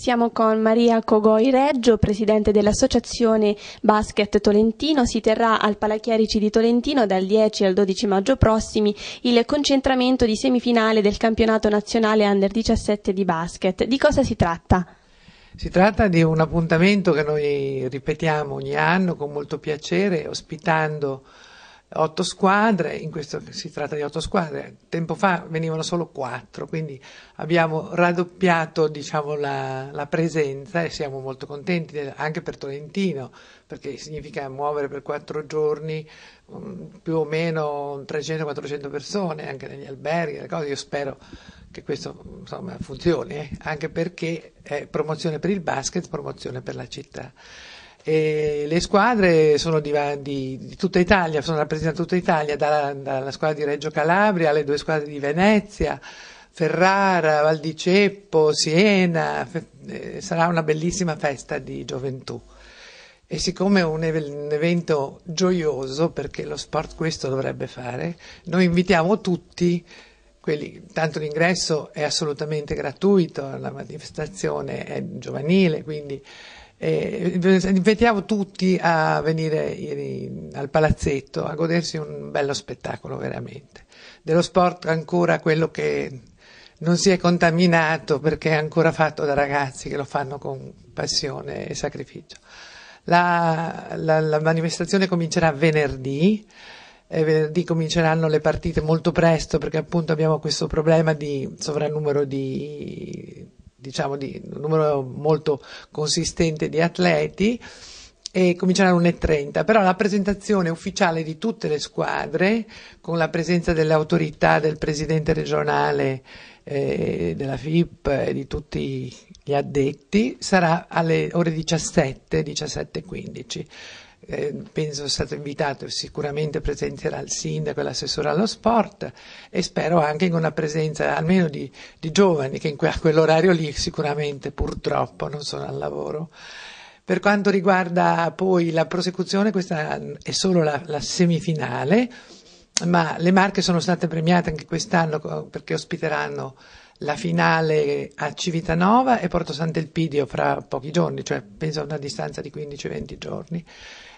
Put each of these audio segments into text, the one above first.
Siamo con Maria Cogoi Reggio, presidente dell'Associazione Basket Tolentino. Si terrà al Palachierici di Tolentino dal 10 al 12 maggio prossimi il concentramento di semifinale del campionato nazionale Under 17 di basket. Di cosa si tratta? Si tratta di un appuntamento che noi ripetiamo ogni anno con molto piacere, ospitando otto squadre, in questo si tratta di otto squadre, tempo fa venivano solo quattro, quindi abbiamo raddoppiato diciamo, la, la, presenza e siamo molto contenti anche per Tolentino, perché significa muovere per quattro giorni um, più o meno 300-400 persone, anche negli alberghi, cose, io spero che questo insomma, funzioni, eh? anche perché è promozione per il basket, promozione per la città. E le squadre sono di, di, di, tutta Italia, sono rappresentate tutta Italia, dalla, dalla, squadra di Reggio Calabria alle due squadre di Venezia, Ferrara, Val di Ceppo, Siena, eh, sarà una bellissima festa di gioventù. E siccome è un, un evento gioioso, perché lo sport questo dovrebbe fare, noi invitiamo tutti quelli, tanto l'ingresso è assolutamente gratuito, la manifestazione è giovanile, quindi eh, invitiamo tutti a venire al palazzetto a godersi un bello spettacolo veramente. Dello sport ancora quello che non si è contaminato perché è ancora fatto da ragazzi che lo fanno con passione e sacrificio. La, la, la manifestazione comincerà venerdì, e venerdì cominceranno le partite molto presto perché appunto abbiamo questo problema di sovrannumero di diciamo di un numero molto consistente di atleti e cominceranno 1.30, però la presentazione ufficiale di tutte le squadre, con la presenza delle autorità, del presidente regionale, eh, della FIP e di tutti gli addetti, sarà alle ore 17, 17.15 eh, penso sia stato invitato, sicuramente presenterà il sindaco e l'assessore allo sport e spero anche in una presenza almeno di, di giovani che in que- a quell'orario lì sicuramente purtroppo non sono al lavoro. Per quanto riguarda poi la prosecuzione, questa è solo la, la semifinale, ma le Marche sono state premiate anche quest'anno perché ospiteranno la finale a Civitanova e Porto Sant'Elpidio fra pochi giorni, cioè penso a una distanza di 15-20 giorni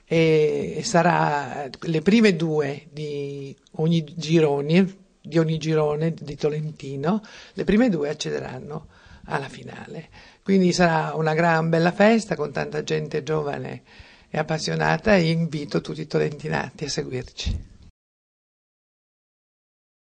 e sarà le prime due di ogni girone, di ogni girone di Tolentino, le prime due accederanno alla finale. Quindi sarà una gran bella festa con tanta gente giovane e appassionata e invito tutti i tolentinati a seguirci.